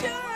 Yeah.